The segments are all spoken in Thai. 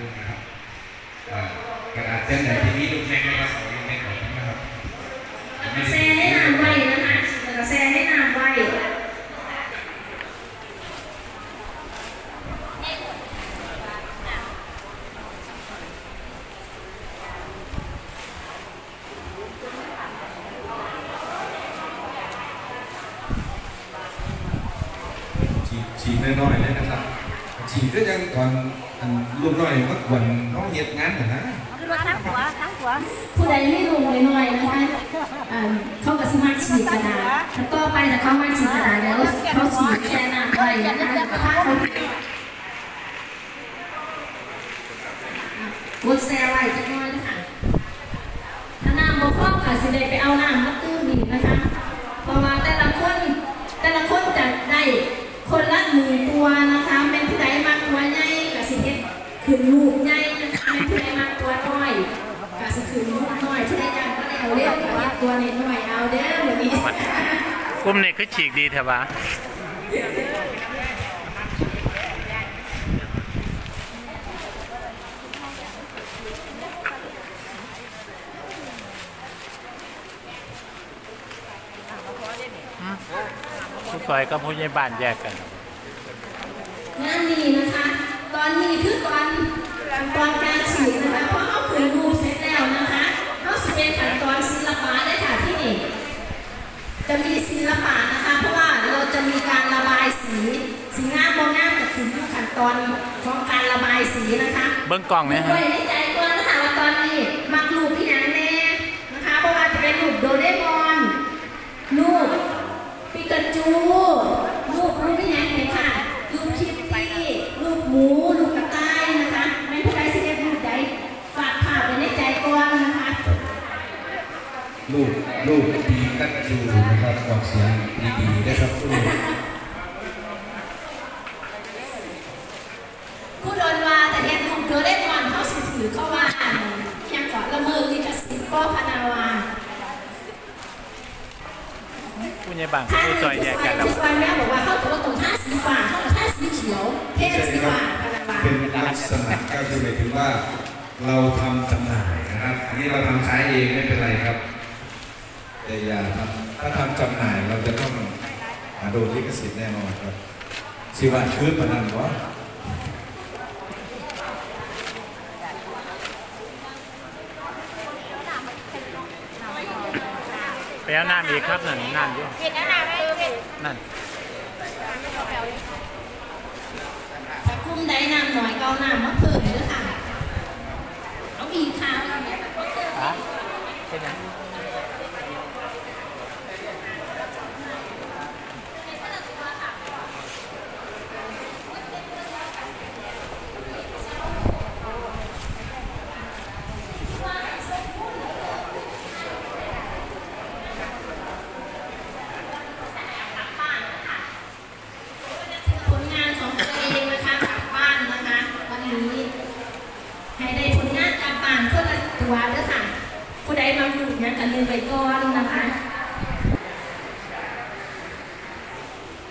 ดูนะครับอ่ากระดาษเส้นไหนที่มีลูกเล็กนะครับเอาลูกเล็กออกนะครับแซ่ให้น้ำไว้นะคะแล้วก็แซ่ให้น้ำไว้ฉีกฉีกน้อยๆเลยนะครับ ฉีกก็ยังตอนอันลูกน้อยมื่อวันน้องเหตุงานนะนะทั้งหัวทั้งหัวผู้ใดไม่ลงน้อยนะคะเขาก็สามารถฉีกกระดาษต่อไปถ้าเขามาฉีกกระดาษแล้วเขาฉีกแช่น้ำไว้นะคะถ้าเขากดแซ่ไว้จักหน้อยนะคะถ้าน้ำบ่พอค่ะสิได้ไปเอาน้ำมาตื้มอีกนะคะเพราะว่าแต่ละคนแต่ละคนจะได้คนละหนึ่งตัวนะคะเป็นผู้ใดมากตัวใหญ่กับสิเฮ็ดขึ้น ลูกใหญ่นะคะเป็นผู้ใดมากตัวน้อยกับสิขึ้นลูกน้อยผู้ใดอยากก็แล้วเรียกกับเฮ็ดตัวน้อยๆเอาเด้อวันนี้กลุ่มนี่คือฉีกดีแถวะผู้ซอยกับผู้ใหญ่บ้านแยกกันงานนี้นะคะ ตอนนี้คือตอน ขั้นตอนการฉีดนะคะเพราะเขาขึ้นรูปเสร็จแล้วนะคะเขาสิเป็นขั้นตอนศิลปะได้ค่ะที่นี่จะมีศิลปะนะคะ เพราะว่าเราจะมีการระบายสีสีงามโมงามกับสีอยู่ขั้นตอนของการระบายสีนะคะ เบิ้งกล่องเนี่ยด้ฮะวยในใจก่อนนะคะว่าตอนนี้มักรูปพี่ยังแน่นะคะ เพราะว่าจะเป็นรูปโดเรมอนรูปปิกาจูรูปรูปพี่ยังเห็นค่ะรูปคิตตี้รูปหมูรูปกระต่ายนะคะไม่ผู้ใดสิเรียกรูปใดฝากภาพไว้ในใจก่อนนะคะ ลูกลูกปีกัดจูนะครับออกเสียงดีๆนะครับลูก ผู้โดนว่าแต่เนี่ยถูกโดนได้ก่อนเขาสิถือเข้าว่าอ่านยังก่อนละเมิดลิขสิทธิ์ก็พนาวา ผู้ใหญ่บ้านกับผู้ซอยแยกกันแล้วซอยแม่บอกว่าเขาตัวตรงท่าสีฟ้าเขาท่าสีเขียวเทพใช่สีครับฟ้าพนาวาเป็นลักษณะก็คือหมายถึงว่าเราทำจำหน่ายนะครับอันนี้เราทำขายเองไม่เป็นไรครับ แต่อย่าทำถ้าทำจำหน่ายเราจะต้องโดนลิขสิทธิ์แน่นอนครับสิว่าคือปนนันวะ ไปเอาน้ำอีกครับนั่นน้ำอยู่เห็นแล้วนะเห็นนั่นแต่กลุ่มใดน้ำหน่อยก็เอาน้ำมาเพิ่มด้วยค่ะเอาอีกค่ะเอาอีกฮะเป็นยัง ผลงานของตัวเองนะคะกลับบ้านนะคะ วันนี้ ให้ได้ผลงานกลับบ้านคนละตัวด้วยค่ะ ผู้ใดมาอยู่เนี่ยกันลืมไปก่อนนะคะ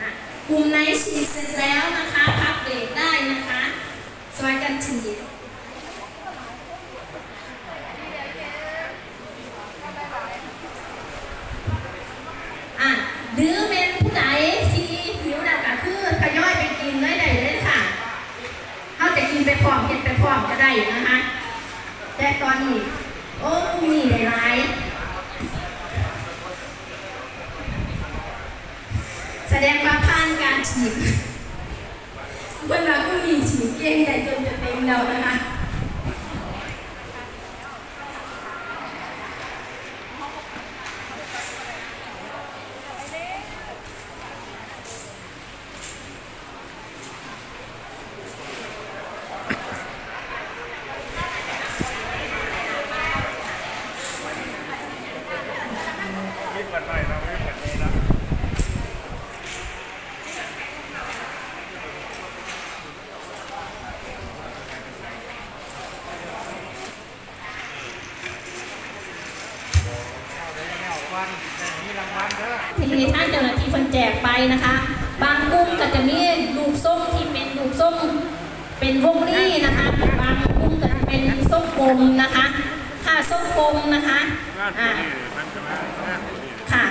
อะกลุ่มใน ฉีดเสร็จแล้วนะคะ พักเบรกได้นะคะสวัสกันฉีด อะหรือเป็นผู้ใดที่หิวแล้วก็คือทยอยไปกินเลยได้เลยค่ะเขาจะกินไปพร้อมเห็นไปพร้อมก็ได้นะคะ แต่ตอนนี้ โอ้กูมีได้หลายแสดงว่าผ่านการฉีดเวลากูมีฉี เป็นวงรี่นะคะบางกุ้งจะเป็นส้มกลมนะคะค่ะส้มกลมนะคะค่ะ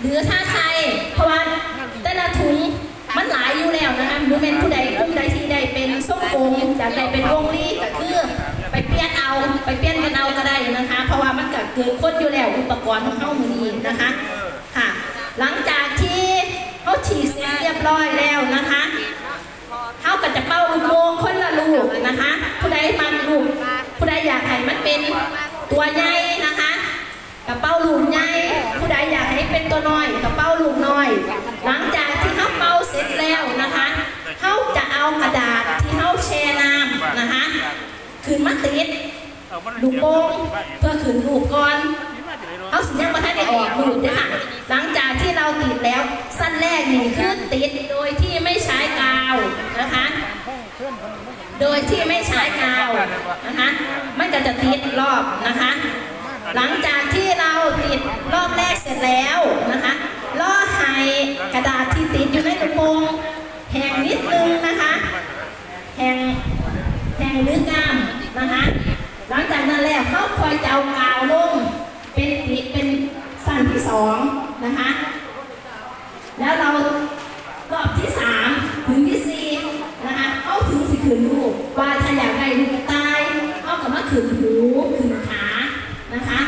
หรือถ้าใครเพราะว่าแต่ละถุงมันหลายอยู่แล้วนะคะดูเป็นผู้ใดกลุ่งใดที่ใดเป็นส้มกลมจากใดเป็นวงรี่ก็คือไปเปลี่ยนเอาไปเปลี่ยนกันเอาก็ได้นะคะ เพราะว่ามันก็เกิดคนอยู่แล้วอุปกรณ์ของเข้ามือนี้นะคะค่ะ หลังจาก ฉีดเสร็จเรียบร้อยแล้วนะคะเขาก็จะเป่าลูกโป่งคนละลูกนะคะ ผู้ใดมันลูกผู้ใดอยากให้มันเป็นตัวใหญ่นะคะกระเป๋าลูกใหญ่ผู้ใดอยากให้เป็นตัวน้อยกระเป๋าลูกน้อย หลังจากที่เขาเป่าเสร็จแล้วนะคะเขาจะเอากระดาษที่เขาแช่น้ำนะคะขึ้นมาติดลูกโป่งเพื่อขึ้นลูกก่อนเอาสิยังมาให้ได้ออกลูกนะคะ หลังจากที่เราติดแล้วสั้นแรกนี่คือติดโดยที่ไม่ใช้กาวนะคะ โดยที่ไม่ใช้กาวนะคะมันก็จะติดรอบนะคะ หลังจากที่เราติดรอบแรกเสร็จแล้วนะคะล่อไฮกระดาษที่ติดอยู่ในลูกโป่งแห้งนิดนึงนะคะแห้งแห้งหรือกล้ามนะคะ หลังจากนั้นแล้วเขาคอยจะเอากาวลงเป็นติดเป็นสั้นที่สอง นะคะ แล้วเรารอบที่สามถึงที่สี่นะคะเอาถึงสิขืนลูกว่าถ้าอยากได้ลูกตายเอากับมาขืนหูขืนขานะคะ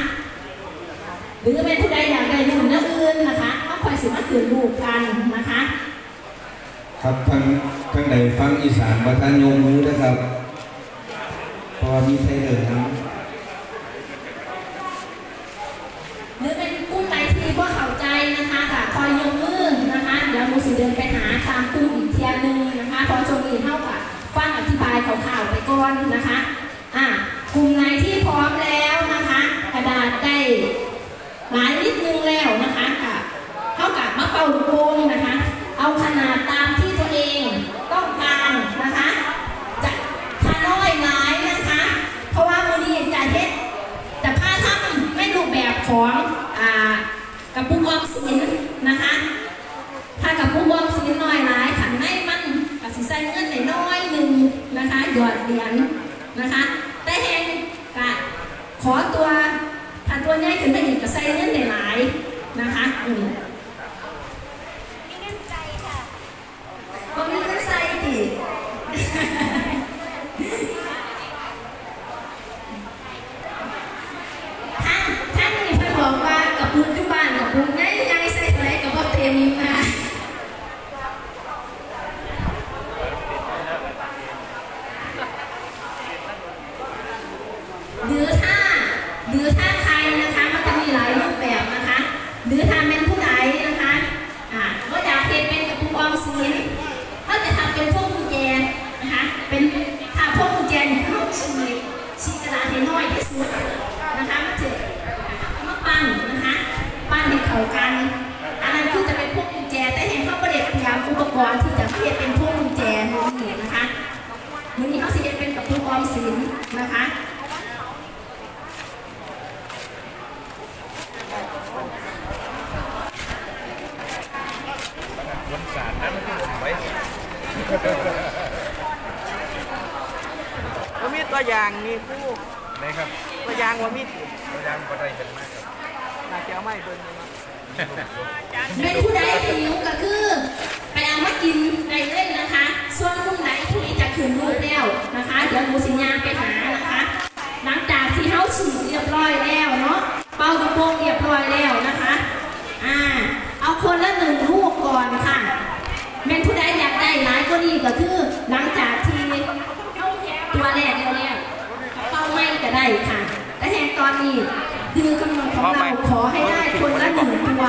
หรือเป็นผู้ใดอยากได้ลูกนื้ออื่นนะคะเอาคอยสิมาขืนลูกกันนะคะ ครับทางทางใดฟังอีสานมาทานโยมมือนะครับพอมีไทยเดินน้ำหรือเป็นกลุ่มไหนที่ว่าเข้าใจนะคะค่ะคอยยกมือนะคะเดี๋ยวมูสิเดินไปหาตามกลุ่มอีกเทียนหนึ่งนะคะเพอช่วงนี้เท่ากับฟังอธิบาย ข่าวๆไปก่อนนะคะอะกลุ่มไหนที่พร้อมแล้วนะคะ กระดาษได้หลายนิดนึงแล้วนะคะค่ะเท่ากับมะเป่าโป่งนะคะ เอาขนาดตามที่ตัวเองต้องการนะคะ จะถ้าน้อยหลายนะคะ เพราะว่าโมนีจะเฮ็ดแต่ผ้าทำไม่รูปแบบของอ่ากระปุกออมสินนะคะ ถ้ากับปุกออมสินน้อยหลายขันในมันกับสิใส่เงินในน้อยหนึ่งนะคะ หยอดเหรียญนะคะ แต่เฮงกะขอตัวถ้าตัวใหญ่ขึ้นไปอีกก็ใส่เงินหลายๆนะคะอืม มีเงินใจค่ะ ก็มีเงินใส่ดิ ท่านท่านนี่เพิ่นบอกว่ากระปุกอยู่บ้านกระปุกใหญ่ๆใส่เท่าไหร่ก็บ่เต็มนะหรือถ้า หรือถ้าใครนะคะมันจะมีหลายรูปแบบนะคะ หรือถ้าเป็นผู้ใดนะคะอ่าก็อยากเห็นเป็นกระปุกออมสินก็จะทำเป็นพวกกุญแจนะคะเป็นถ้าพวกกุญแจนี่คือฉีกฉีกกระดาษให้น้อยที่สุดนะคะมันจะเอมาปั้นนะคะปั้นให้เข้ากันอันนั้นคือจะเป็นพวกกุญแจแต่เห็นเขาประเด็นเตรียมอุปกรณ์ที่จะเทียบเป็นพวกกุญแจนี่นะคะมือนี้เขาสิเฮ็ดเป็นกับปุกออมสินนะคะ ว่ามีตัวอ ย่างมีผู้นะครับตัวอย่างว่ามีตัวอย่างก็ได้กันมากครับน่าจะเอาไม่เบิ่งเลยเนาะเป็นผู้ใดหิวก็คือไปเอามากินได้เลยนะคะ ส่วนผู้ไหนที่จะขืนลูกแล้วนะคะ เดี๋ยวหนูสิญญาณไปหานะคะ หลังจากที่เขาฉีดเรียบร้อยแล้วเนาะ เป่ากระโปรงเรียบร้อยแล้วนะคะ อ่า เอาคนละหนึ่งลูกก่อนค่ะแม่นผู้ใดอยากได้หลายก็ดีก็คือ หลังจากที่ตัวแรกแล้วเนี่ยเป้าไม่ก็ได้ค่ะ และแห่งตอนนี้คือกำหนดของเราขอให้ได้คนละ หนึ่งตัว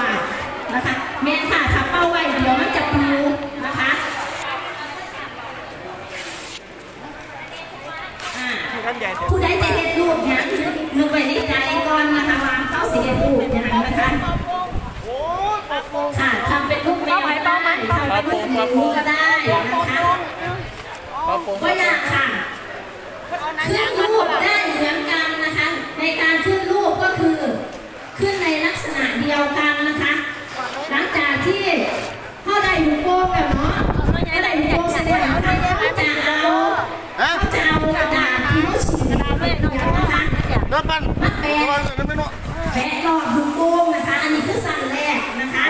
นะคะแม่นค่ะถ้าเป้าไว้เดี๋ยวมันจะปลิวนะคะอ่าที่ท่านใหญ่แต่ผู้ใดจะเห็นรูปเนี่ยนึกนึกไว้ในใจก่อนนะคะว่าเขาสิเห็นรูปอย่างนั้นนะคะค่ะทำเป็นรูปแมวก็ได้ทำเป็นรูปหมูก็ได้นะคะพอปรุงก็ยากค่ะขึ้นรูปได้เหมือนกันนะคะ ในการขึ้นรูปก็คือ ขึ้นในลักษณะ เดียวกันนะคะ หลังจากที่เข้าได้หุ่โป๊แบบเนาะเข้าได้หุ่โป๊เสร็จแล้วนะคจะเอาเขาจะเอากระดาษที่เขาฉีดนะคะน้ำมันมาแปะแปะรอดหุ่โป๊นะคะ อันนี้คือสั่งแรกนะคะ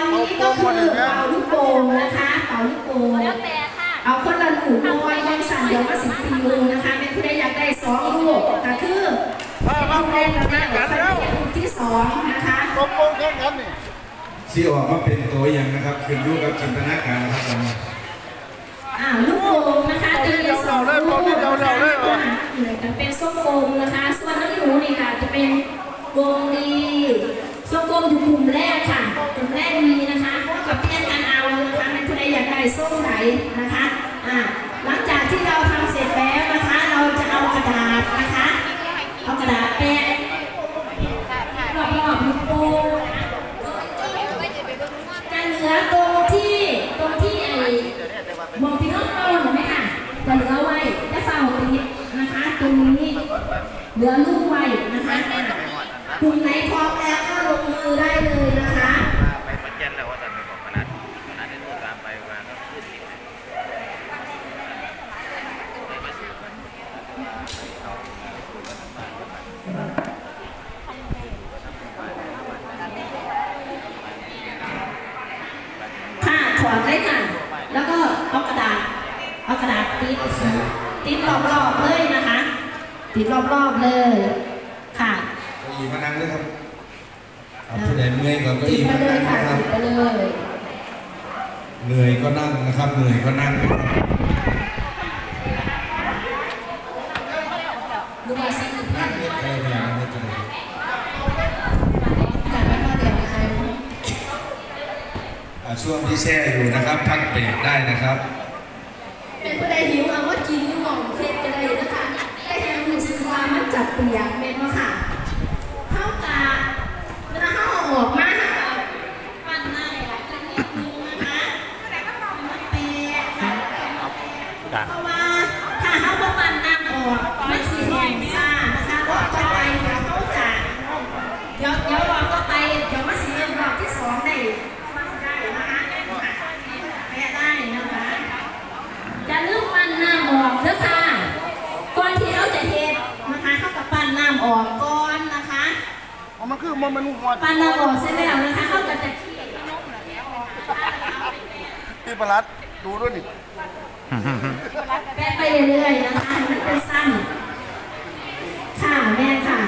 อนนี้ก็คือเป่าลูกโป่งนะคะเป่าลูกโป่งแล้วแต่ค่ะ เอาคนละหนูน้อยยังสั่นเดี๋ยวมาสิบปีลูนะคะเป็นผู้ใดอยากได้สองลูกก็คือเป็นผู้ใดตอนนี้คนที่ลูกที่สองนะคะที่ออกมาเป็นตัวอย่างนะครับคือรู้กับจินตนาการนะครับตอนนี้อ่าลูกโป่งนะคะจะมีสองลูกนะคะเหมือนกันเป็นส้มโป่งนะคะ ส่วนน้องหนูนี่ค่ะจะเป็นวงดีส้มโป่งอยู่กลุ่มแรกค่ะ นนะคะอ่าหลังจากที่เราทำเสร็จแล้วนะคะ เราจะเอากระดาษนะคะ เอากระดาษแปะรอบๆลูกโป่งจะเหลือตรงที่ตรงที่ไอ้มองที่น้องโตเห็นไหมคะจะเหลือไว้และเฝ้าตรงนี้นะคะ ตรงนี้เหลือลูกไว้นะคะกลุ่มไหนพร้อมแล้วก็ลงมือได้เลยนะคะจันแล้วว่าจะไปบอกขนาดขนาดนี้พูดตามไปว่าก็ขึ้นอีกนะ ค่ะถอดเลยค่ะ แล้วก็เอากระดาษ เอากระดาษ ติดติดรอบๆเลยนะคะ ติดรอบๆเลยค่ะเก้าอี้มานั่งเลยครับเอาผู้ใดเมื่อยก็เก้าติดอี้ไปมาเลนั่ยงค่ะนะครับติดไปเลยเหนื่อยก็นั่งนะครับเหนื่อยก็นั่งนะครับดูมาสิคุณพี่เรียกใครมาไม่เป็นไรอยากให้มาเดี๋ยวใครอ่าช่วงที่แช่อยู่นะครับ พักเบรกได้นะครับ เป็นผู้ใดหิวเอาว่ากินอยู่หม่องเพชรก็ได้นะคะแต่ยังรู้สึกว่ามันจับเปียกเม็ดมาค่ะเท่ากับเวลาเขาเอาออกมาค่ะปั้นหน้าหลายๆครั้งนิดนึงนะคะมันเปียกค่ะเพราะว่าถ้าเขาบ่ปั้นน้ำออกมันสิแห้งซ่านะคะรอบต่อไปเดี๋ยวเขาจะเดี๋ยวเดี๋ยวรอบต่อไปเดี๋ยวมาสิเริ่มรอบที่สองได้ได้นะคะแม่ได้นะคะอย่าลืมปั้นน้ำออกเด้อค่ะก่อนที่เราจะเฮ็ดนะคะเขากับปั้นน้ำออกก่อนนะคะ มันคือมันมันหัวปั้นน้ำออกเสร็จแล้วนะคะเขาก็จะพี่ประหลัดดูด้วยนี่แปะไปเรื่อยๆนะคะให้มันเป็นสั้นค่ะแม่ค่ะ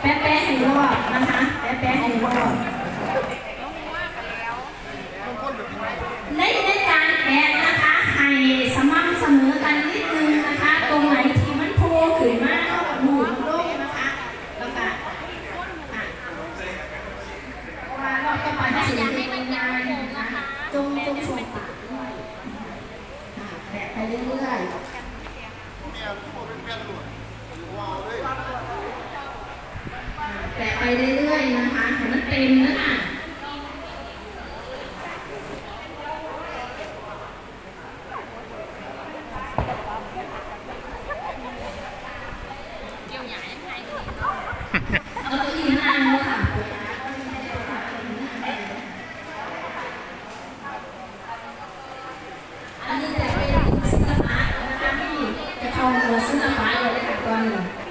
แปะแปะให้รอบนะคะ แปะแปะให้รอบในในการแปะนะคะให้สม่ำเสมอกันนิดนึงนะคะ ตรงไหนที่มันโผล่ขึ้นมาเท่ากับหนูมันโล่งนะคะ แล้วก็อะเพราะว่ารอบต่อไปถ้าเสียงเป็นงานนะคะจงจงส่งต่ออะแปะไปเรื่อยๆ แปะไปเรื่อยๆนะคะให้มันเต็มนะคะเอาตัวอีนางค่ะอันนี้แต่เป็นศิลปะนะคะที่จะเข้าตัวศิลปะเลยค่ะตอนนี้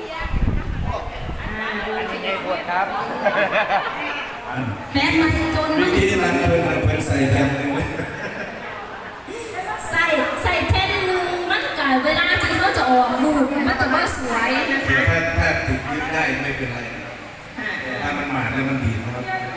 อ่านี่ปวดครับแบกมาจนวิมันธีรันเพิ่นรันเพิ่นใส่แผ่นหนึ่งเลยใส่ใส่แผ่นหนึ่งมันกับเวลาที่เขาจะออกลูกมันจะว่าสวยนะคะถ้าถ้าติดยึดได้ไม่เป็นไรนะแต่ถ้ามันหมาดแล้วมันดีดนะครับมันดีดด้วย